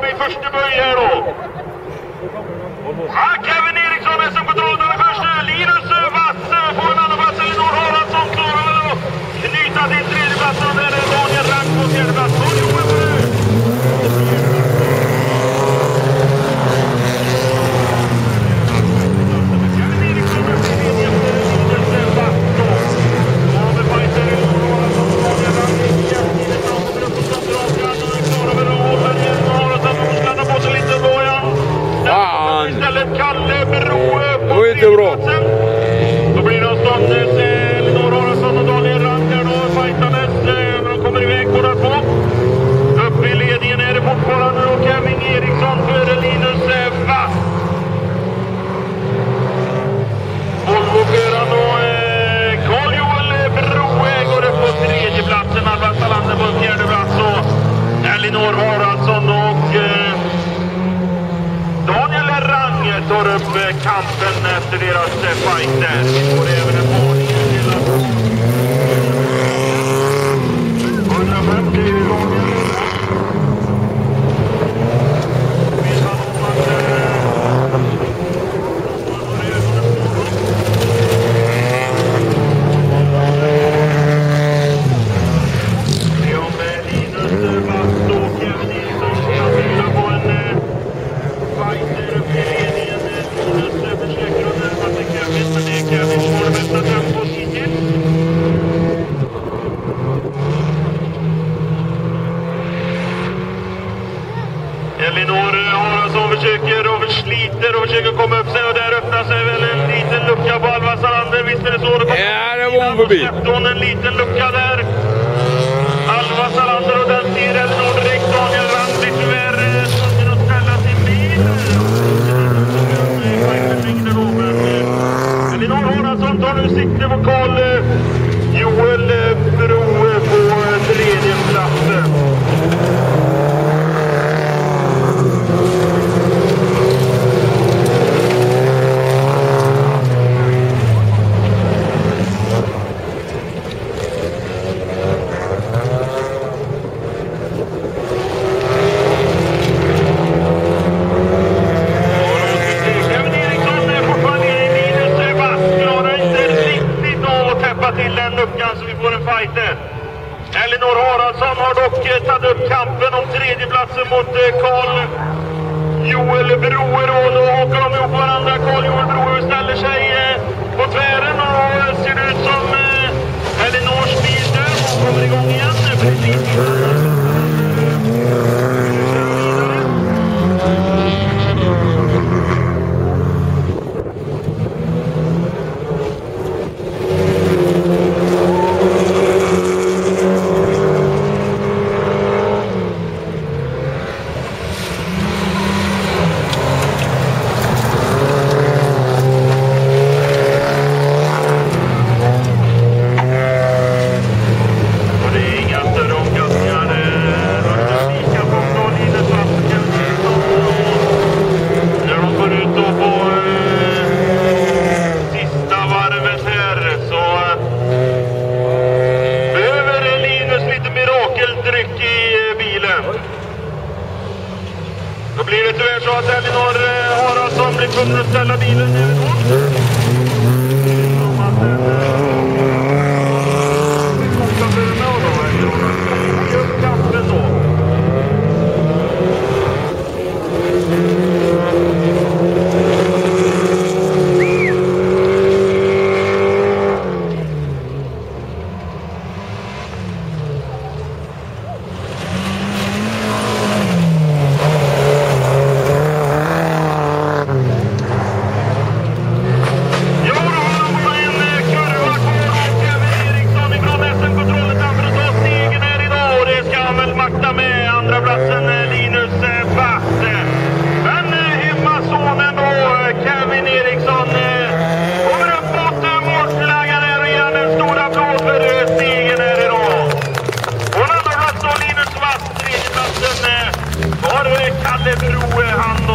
oppe i første bøy her nå. Ja, Kevin Eriksson er som på trådene første. Linus Elinor Haraldsson och eh, Daniel Rang tar upp eh, kampen efter deras eh, fighter. Vi får även en varning 150 försöker och sliter och försöker komma upp sig och där öppnar sig väl en liten lucka på Alva Salander. Visst är det så? Det ja, det var hon förbi. Hon en liten lucka där. Alva Salander och den ser Tirel Nordrik. Daniel Randli tyvärr eh, tvungen att ställa sin bil. Elinor Hårdansson tar nu sikte på Karl eh, Mot eh, Karl Joel Broer och då hakar de ihop varandra. Karl Joel Broer ställer sig eh, på tvären Elinor eh, Haraldsson blir tvungen att ställa bilen mm. nu. Ja, det tror eh, han